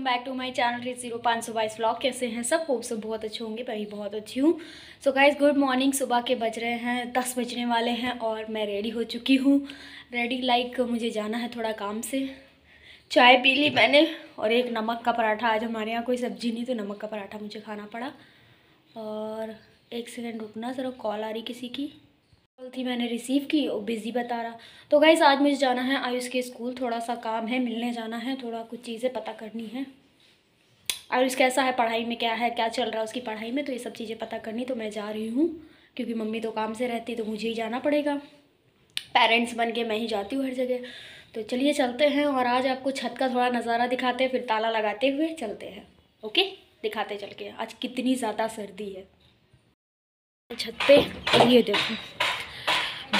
Welcome back to my channel three zero पाँच सौ बाईस ब्लॉग कैसे हैं सब? होप सब बहुत अच्छे होंगे, मैं भी बहुत अच्छी हूँ। सो गाइज़ गुड मॉर्निंग सुबह के बज रहे हैं, दस बजने वाले हैं और मैं रेडी हो चुकी हूँ। रेडी लाइक मुझे जाना है थोड़ा काम से। चाय पी ली मैंने और एक नमक का पराठा। आज हमारे यहाँ कोई सब्ज़ी नहीं तो नमक का पराठा मुझे खाना पड़ा। और एक सेकेंड रुकना, ज़रा कॉल आ रही किसी की। कॉल थी मैंने रिसीव की और बिज़ी बता रहा। तो गाइज़ आज मुझे जाना है आयुष के स्कूल थोड़ा सा काम है, मिलने जाना है, थोड़ा कुछ चीज़ें पता करनी है। आयुष कैसा है, पढ़ाई में क्या है, क्या चल रहा है उसकी पढ़ाई में तो ये सब चीज़ें पता करनी तो मैं जा रही हूँ, क्योंकि मम्मी तो काम से रहती तो मुझे ही जाना पड़ेगा। पेरेंट्स बन के मैं ही जाती हूँ हर जगह। तो चलिए चलते हैं, और आज आपको छत का थोड़ा नज़ारा दिखाते हैं, फिर ताला लगाते हुए चलते हैं। ओके दिखाते चल के। आज कितनी ज़्यादा सर्दी है। छत पे ये देखो।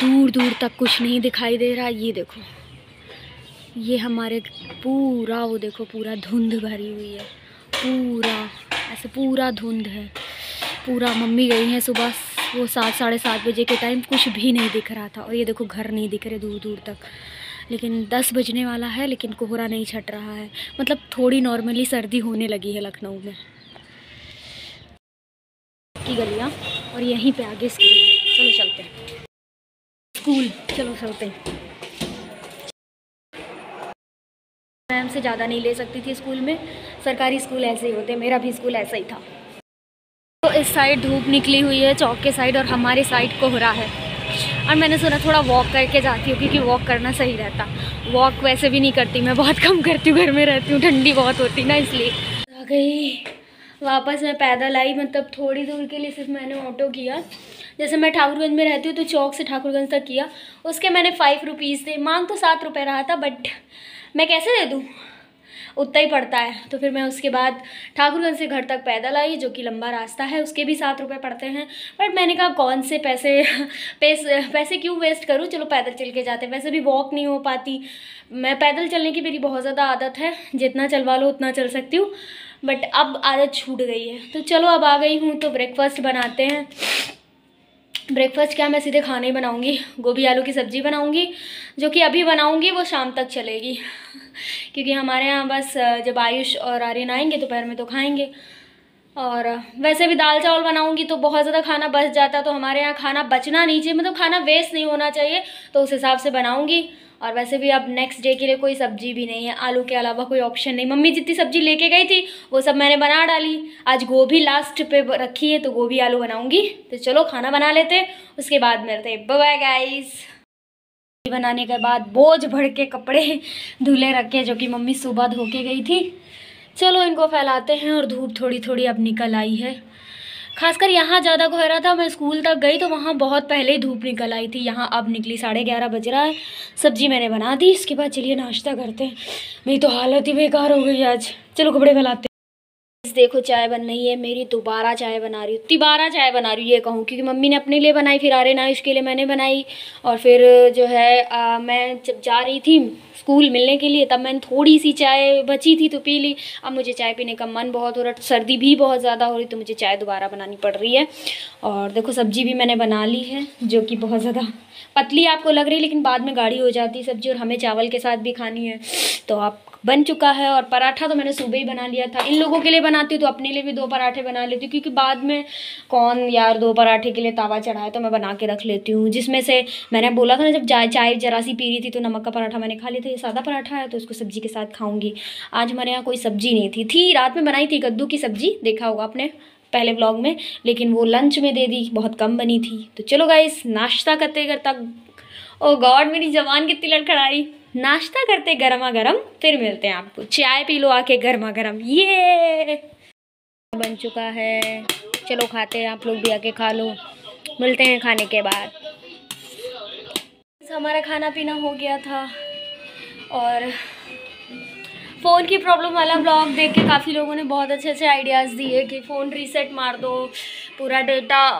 दूर दूर तक कुछ नहीं दिखाई दे रहा। ये देखो। ये हमारे पूरा, वो देखो, पूरा धुंध भरी हुई है। पूरा, ऐसे पूरा धुंध है। पूरा मम्मी गई हैं सुबह, वो सात, साढ़े सात बजे के टाइम कुछ भी नहीं दिख रहा था। और ये देखो, घर नहीं दिख रहे दूर दूर तक। लेकिन दस बजने वाला है, लेकिन कोहरा नहीं छट रहा है। मतलब थोड़ी नॉर्मली सर्दी होने लगी है लखनऊ में। की गलियाँ, और यहीं पे आगे स्कूल है। चलो चलते हैं। स्कूल। चलो, चलते मैम से ज़्यादा नहीं ले सकती थी स्कूल में। सरकारी स्कूल ऐसे ही होते, मेरा भी स्कूल ऐसा ही था। तो इस साइड धूप निकली हुई है, चौक के साइड, और हमारे साइड कोहरा है। और मैंने सुना थोड़ा वॉक करके जाती हूँ, क्योंकि वॉक करना सही रहता। वॉक वैसे भी नहीं करती, मैं बहुत कम करती हूँ, घर में रहती हूँ, ठंडी बहुत होती ना इसलिए। आ गई। वापस मैं पैदल आई मतलब थोड़ी दूर के लिए सिर्फ़ मैंने ऑटो किया। जैसे मैं ठाकुरगंज में रहती हूँ तो चौक से ठाकुरगंज तक किया। उसके मैंने फाइव रुपीज़ थे मांग तो सात रुपये रहा था बट मैं कैसे दे दूँ? उतना ही पड़ता है। तो फिर मैं उसके बाद ठाकुरगंज से घर तक पैदल आई, जो कि लंबा रास्ता है, उसके भी सात रुपये पड़ते हैं। बट मैंने कहा, कौन से पैसे पैसे पैसे क्यों वेस्ट करूँ? चलो पैदल चल के जाते वैसे भी वॉक नहीं हो पाती। मैं पैदल चलने की मेरी बहुत ज़्यादा आदत है। जितना चलवा लो, उतना चल सकती हूँ। बट अब आदत छूट गई है। तो चलो, अब आ गई हूँ तो ब्रेकफास्ट बनाते हैं। ब्रेकफास्ट क्या मैं सीधे खाना ही बनाऊँगी? गोभी, आलू की सब्ज़ी बनाऊँगी, जो कि अभी बनाऊँगी, वो शाम तक चलेगी। क्योंकि हमारे यहाँ बस जब आयुष और आर्यन आएँगे, दोपहर में तो खाएँगे। और वैसे भी दाल चावल बनाऊँगी तो बहुत ज़्यादा खाना बच जाता तो हमारे यहाँ खाना बचना नहीं चाहिए मतलब खाना वेस्ट नहीं होना चाहिए तो उस हिसाब से बनाऊँगी। और वैसे भी अब नेक्स्ट डे के लिए कोई सब्ज़ी भी नहीं है, आलू के अलावा कोई ऑप्शन नहीं। मम्मी जितनी सब्ज़ी लेके गई थी, वो सब मैंने बना डाली। आज गोभी लास्ट पे रखी है तो गोभी आलू बनाऊँगी। तो चलो, खाना बना लेते उसके बाद मिलते बाय गाइस बनाने के बाद बोझ भर के कपड़े धुले रखे, जो कि मम्मी सुबह धो के गई थी। चलो, इनको फैलाते हैं और धूप थोड़ी थोड़ी अब निकल आई है। खासकर यहाँ ज़्यादा कोहरा था। मैं स्कूल तक गई तो वहाँ बहुत पहले ही धूप निकल आई थी। यहाँ अब निकली साढ़े ग्यारह बज रहा है। सब्ज़ी मैंने बना दी। इसके बाद चलिए नाश्ता करते हैं। मेरी तो हालत ही बेकार हो गई आज। चलो कपड़े फैलाते देखो चाय बन रही है मेरी दोबारा चाय बना रही हूँ। तिबारा चाय बना रही हूँ ये कहूँ क्योंकि मम्मी ने अपने लिए बनाई फिर आरे ना इसके लिए मैंने बनाई। और फिर जो है आ, मैं जब जा रही थी स्कूल मिलने के लिए तब मैंने थोड़ी सी चाय बची थी तो पी ली। अब मुझे चाय पीने का मन बहुत हो रहा सर्दी भी बहुत ज़्यादा हो रही तो मुझे चाय दोबारा बनानी पड़ रही है। और देखो सब्ज़ी भी मैंने बना ली है जो कि बहुत ज़्यादा पतली आपको लग रही है लेकिन बाद में गाढ़ी हो जाती है सब्ज़ी और हमें चावल के साथ भी खानी है तो आप बन चुका है और पराठा तो मैंने सुबह ही बना लिया था। इन लोगों के लिए बनाती हूँ तो अपने लिए भी दो पराठे बना लेती हूँ, क्योंकि बाद में कौन यार दो पराठे के लिए तावा चढ़ाए तो मैं बना के रख लेती हूँ। जिसमें से मैंने बोला था ना, जब चाय चाय जरा सी पी रही थी तो नमक का पराठा मैंने खा लिया था, ये सादा पराठा है तो उसको सब्ज़ी के साथ खाऊँगी। आज हमारे यहाँ कोई सब्ज़ी नहीं थी। थी, रात में बनाई थी कद्दू की सब्ज़ी, देखा होगा आपने पहले ब्लॉग में, लेकिन वो लंच में दे दी, बहुत कम बनी थी। तो चलो गाइस नाश्ता करते करता, ओ गॉड, मेरी जवान कितनी लड़खड़ाई। नाश्ता करते गर्मा गर्म फिर मिलते हैं आपको। चाय पी लो आके गर्मा गर्म ये बन चुका है। चलो खाते हैं, आप लोग भी आके खा लो। मिलते हैं खाने के बाद। हमारा खाना पीना हो गया था। और फ़ोन की प्रॉब्लम वाला ब्लॉग देख के काफ़ी लोगों ने बहुत अच्छे अच्छे आइडियाज़ दिए कि फ़ोन रीसेट मार दो, पूरा डेटा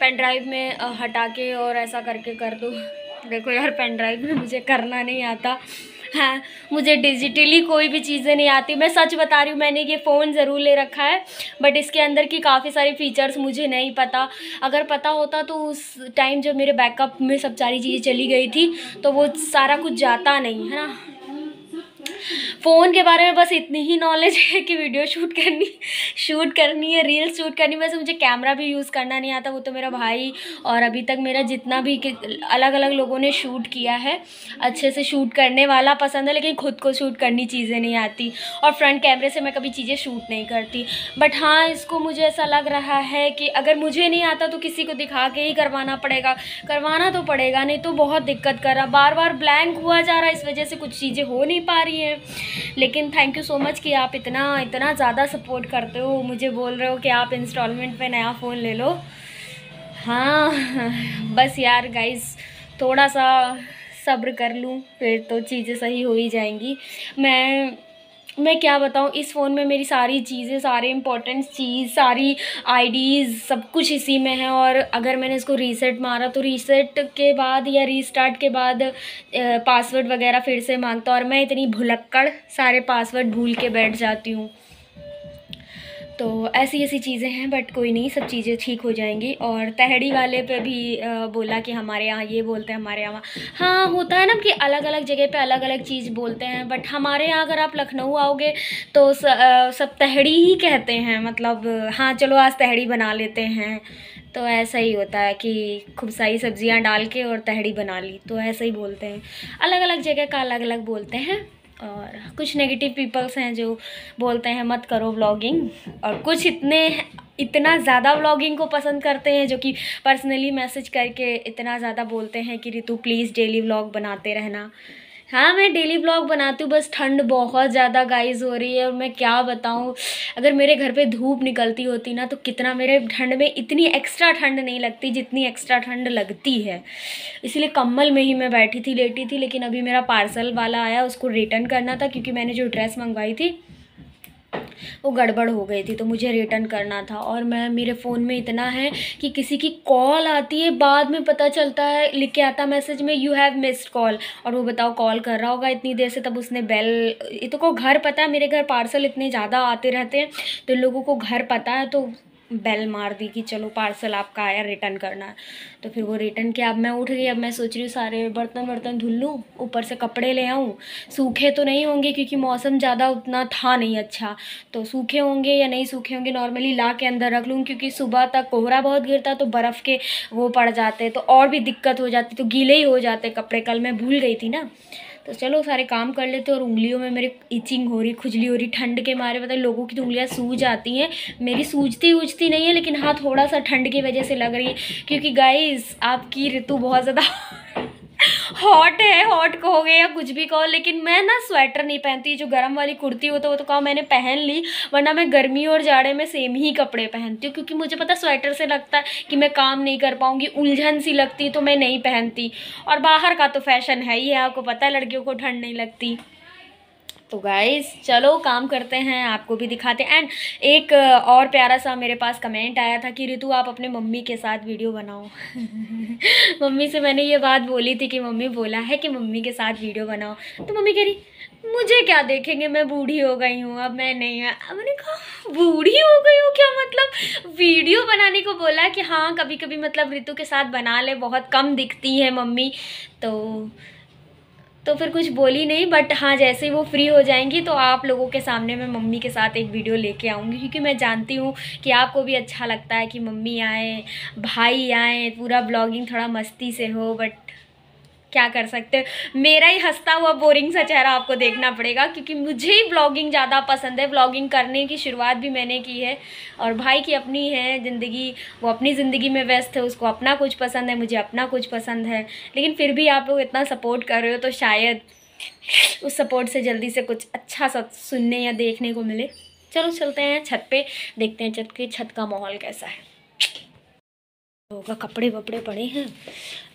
पेन ड्राइव में हटा के और ऐसा करके कर दो। देखो यार पेन ड्राइव में मुझे करना नहीं आता। है, मुझे डिजिटली कोई भी चीज़ें नहीं आती। मैं सच बता रही हूँ, मैंने ये फ़ोन ज़रूर ले रखा है बट इसके अंदर की काफ़ी सारी फ़ीचर्स मुझे नहीं पता। अगर पता होता तो उस टाइम जब मेरे बैकअप में सब सारी चीज़ें चली गई थी तो वो सारा कुछ जाता नहीं, है ना? फ़ोन के बारे में बस इतनी ही नॉलेज है कि वीडियो शूट करनी शूट करनी है रील शूट करनी, वैसे मुझे कैमरा भी यूज़ करना नहीं आता, वो तो मेरा भाई और अभी तक मेरा जितना भी अलग अलग लोगों ने शूट किया है, अच्छे से शूट करने वाला पसंद है, लेकिन खुद को शूट करनी चीज़ें नहीं आती और फ्रंट कैमरे से मैं कभी चीज़ें शूट नहीं करती। बट हाँ इसको मुझे ऐसा लग रहा है कि अगर मुझे नहीं आता तो किसी को दिखा के ही करवाना पड़ेगा, करवाना तो पड़ेगा, नहीं तो बहुत दिक्कत कर रहा। बार बार ब्लैंक हुआ जा रहा है, इस वजह से कुछ चीज़ें हो नहीं पा रही हैं। लेकिन थैंक यू सो मच कि आप इतना इतना ज़्यादा सपोर्ट करते हो। मुझे बोल रहे हो कि आप इंस्टॉलमेंट पर नया फ़ोन ले लो। हाँ बस यार गाइज़ थोड़ा सा सब्र कर लूँ, फिर तो चीज़ें सही हो ही जाएँगी। मैं मैं क्या बताऊँ, इस फ़ोन में मेरी सारी चीज़ें, सारे इंपॉर्टेंट चीज़, सारी आईडीज़ सब कुछ इसी में है और अगर मैंने इसको रीसेट मारा तो रीसेट के बाद या रीस्टार्ट के बाद पासवर्ड वगैरह फिर से माँगता और मैं इतनी भुलक्कड़ सारे पासवर्ड भूल के बैठ जाती हूँ। तो ऐसी ऐसी चीज़ें हैं बट कोई नहीं सब चीज़ें ठीक हो जाएँगी। और तहड़ी वाले पे भी बोला कि हमारे यहाँ ये बोलते हैं हमारे यहाँ हाँ होता है ना कि अलग अलग जगह पे अलग अलग चीज़ बोलते हैं बट हमारे यहाँ अगर आप लखनऊ आओगे तो स, आ, सब तहड़ी ही कहते हैं। मतलब हाँ चलो आज तहड़ी बना लेते हैं। तो ऐसा ही होता है कि खूब सारी सब्ज़ियाँ डाल के और तहड़ी बना ली तो ऐसा ही बोलते हैं। अलग अलग जगह का अलग अलग बोलते हैं। और कुछ नेगेटिव पीपल्स हैं जो बोलते हैं, मत करो व्लॉगिंग और कुछ इतने, इतना ज़्यादा व्लॉगिंग को पसंद करते हैं, जो कि पर्सनली मैसेज करके इतना ज़्यादा बोलते हैं कि, रितु प्लीज़ डेली व्लॉग बनाते रहना। हाँ मैं डेली ब्लॉग बनाती हूँ, बस ठंड बहुत ज़्यादा गाइज़ हो रही है और मैं क्या बताऊँ? अगर मेरे घर पे धूप निकलती होती ना तो कितना मेरे ठंड में इतनी एक्स्ट्रा ठंड नहीं लगती जितनी एक्स्ट्रा ठंड लगती है। इसलिए कम्बल में ही मैं बैठी थी, लेटी थी, लेकिन अभी मेरा पार्सल वाला आया, उसको रिटर्न करना था, क्योंकि मैंने जो ड्रेस मंगवाई थी वो गड़बड़ हो गई थी तो मुझे रिटर्न करना था। और मैं, मेरे फ़ोन में इतना है कि किसी की कॉल आती है, बाद में पता चलता है, लिख के आता मैसेज में यू हैव मिस्ड कॉल और वो बताओ कॉल कर रहा होगा इतनी देर से, तब उसने बेल तो को घर पता है, मेरे घर पार्सल इतने ज़्यादा आते रहते हैं तो लोगों को घर पता है तो बेल मार दी कि चलो पार्सल आपका आया रिटर्न करना। है तो फिर वो रिटर्न किया। अब मैं उठ गई, अब मैं सोच रही हूँ, सारे बर्तन वर्तन धुल लूँ, ऊपर से कपड़े ले आऊँ। सूखे तो नहीं होंगे क्योंकि मौसम ज़्यादा उतना था नहीं अच्छा। तो सूखे होंगे या नहीं सूखे होंगे नॉर्मली ला के अंदर रख लूँ, क्योंकि सुबह तक कोहरा बहुत गिरता तो बर्फ़ के वो पड़ जाते तो और भी दिक्कत हो जाती तो गीले ही हो जाते कपड़े। कल मैं भूल गई थी ना। तो चलो सारे काम कर लेते और उंगलियों में मेरे इचिंग हो रही, खुजली हो रही, ठंड के मारे, पता लोगों की तो उंगलियाँ सूझ आती हैं। मेरी सूझती उजती नहीं है, लेकिन हाँ थोड़ा सा ठंड की वजह से लग रही है। क्योंकि गाइस आपकी ऋतु बहुत ज़्यादा हॉट है हॉट कहोगे या कुछ भी कहो, लेकिन मैं ना स्वेटर नहीं पहनती, जो गर्म वाली कुर्ती हो तो वो तो कहो मैंने पहन ली, वरना मैं गर्मी और जाड़े में सेम ही कपड़े पहनती हूँ, क्योंकि मुझे पता स्वेटर से लगता है कि मैं काम नहीं कर पाऊँगी, उलझन सी लगती तो मैं नहीं पहनती। और बाहर का तो फ़ैशन है ही है, आपको पता है, लड़कियों को ठंड नहीं लगती। तो गाइस चलो काम करते हैं, आपको भी दिखाते हैं। एंड एक और प्यारा सा मेरे पास कमेंट आया था कि ऋतु आप अपने मम्मी के साथ वीडियो बनाओ। मम्मी से मैंने ये बात बोली थी कि मम्मी बोला है कि मम्मी के साथ वीडियो बनाओ। तो मम्मी कह रही, मुझे क्या देखेंगे? मैं बूढ़ी हो गई हूँ, अब मैं नहीं अब मैंने कहा, बूढ़ी हो गई हूँ क्या? मतलब वीडियो बनाने को बोला कि हाँ कभी कभी मतलब ऋतु के साथ बना ले, बहुत कम दिखती है मम्मी। तो तो फिर कुछ बोली नहीं बट हाँ जैसे ही वो फ्री हो जाएँगी तो आप लोगों के सामने मैं मम्मी के साथ एक वीडियो लेके आऊँगी, क्योंकि मैं जानती हूँ कि आपको भी अच्छा लगता है कि मम्मी आए, भाई आए, पूरा ब्लॉगिंग थोड़ा मस्ती से हो बट क्या कर सकते मेरा ही हंसता हुआ बोरिंग सा चेहरा आपको देखना पड़ेगा, क्योंकि मुझे ही ब्लॉगिंग ज़्यादा पसंद है। ब्लॉगिंग करने की शुरुआत भी मैंने की है, और भाई की अपनी है ज़िंदगी। वो अपनी ज़िंदगी में व्यस्त है, उसको अपना कुछ पसंद है, मुझे अपना कुछ पसंद है। लेकिन फिर भी आप लोग इतना सपोर्ट कर रहे हो तो शायद उस सपोर्ट से जल्दी से कुछ अच्छा सा सुनने या देखने को मिले। चलो चलते हैं छत पे, देखते हैं छत के, छत का माहौल कैसा है। होगा कपड़े वपड़े पड़े हैं।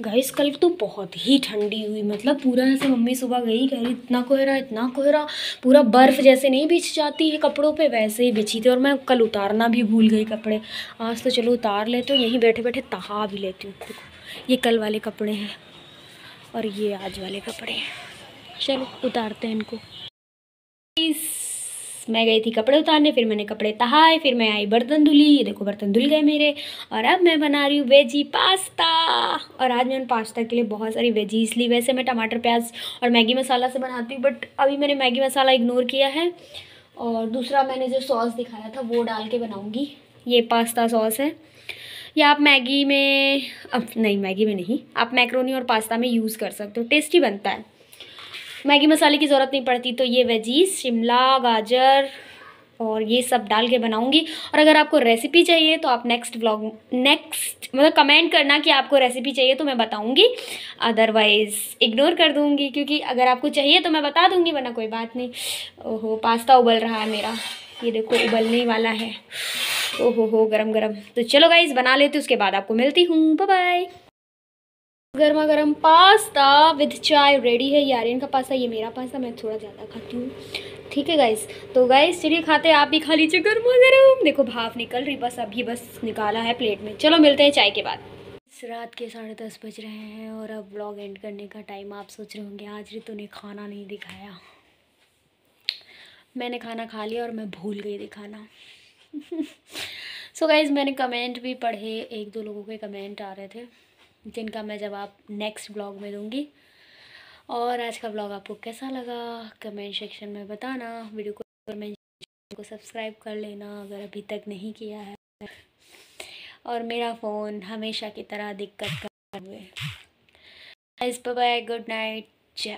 गाइस कल तो बहुत ही ठंडी हुई मतलब पूरा ऐसे मम्मी सुबह गई, कह रही, इतना कोहरा इतना कोहरा, पूरा बर्फ़ जैसे नहीं बिछ जाती है कपड़ों पे, वैसे ही बिछी थी। और मैं कल उतारना भी भूल गई कपड़े। आज तो चलो उतार लेती हूँ, यहीं बैठे बैठे तहा भी लेती हूँ। ये कल वाले कपड़े हैं और ये आज वाले कपड़े हैं। चलो, उतारते हैं इनको। मैं गई थी कपड़े उतारने, फिर मैंने कपड़े तहाए, फिर मैं आई बर्तन धुली। ये देखो, बर्तन धुल गए मेरे। और अब मैं बना रही हूँ वेजी पास्ता। और आज मैंने पास्ता के लिए बहुत सारी वेजीज ली वैसे मैं टमाटर, प्याज और मैगी मसाला से बनाती हूँ, बट अभी मैंने मैगी मसाला इग्नोर किया है। और दूसरा मैंने जो सॉस दिखाया था, वो डाल के बनाऊँगी। ये पास्ता सॉस है। या आप मैगी में, अब नहीं, मैगी में नहीं, आप मैक्रोनी और पास्ता में यूज़ कर सकते हो। टेस्टी बनता है। मैगी मसाले की ज़रूरत नहीं पड़ती तो ये वेजीज, शिमला, गाजर और ये सब डाल के बनाऊँगी। और अगर आपको रेसिपी चाहिए तो आप नेक्स्ट ब्लॉग नेक्स्ट मतलब कमेंट करना कि आपको रेसिपी चाहिए तो मैं बताऊँगी। अदरवाइज़ इग्नोर कर दूँगी, क्योंकि अगर आपको चाहिए तो मैं बता दूँगी, वरना कोई बात नहीं। ओहो पास्ता उबल रहा है मेरा। ये देखो, उबलने वाला है ओहो हो। गरम गरम तो चलो गाइज़ बना लेते उसके बाद आपको मिलती हूँ। बाय गर्मा गर्म पास्ता विद चाय रेडी है। यार इनका पास्ता, ये मेरा पास्ता, मैं थोड़ा ज़्यादा खाती हूँ। ठीक है गाइस तो गाइस चलिए खाते आप भी खा लीजिए गर्मा गर्म देखो भाप निकल रही, बस अभी बस निकाला है प्लेट में। चलो मिलते हैं चाय के बाद। रात के साढ़े दस बज रहे हैं और अब ब्लॉग एंड करने का टाइम आप सोच रहे होंगे, आज रितु ने खाना नहीं दिखाया। मैंने खाना खा लिया और मैं भूल गई दिखाना सो गाइज़ मैंने कमेंट भी पढ़े, एक दो लोगों के कमेंट आ रहे थे। जिनका मैं जवाब नेक्स्ट ब्लॉग में दूँगी। और आज का ब्लॉग आपको कैसा लगा कमेंट सेक्शन में बताना। वीडियो को मैं को सब्सक्राइब कर लेना, अगर अभी तक नहीं किया है। और मेरा फ़ोन हमेशा की तरह दिक्कत कर हुए बाय गुड नाइट जय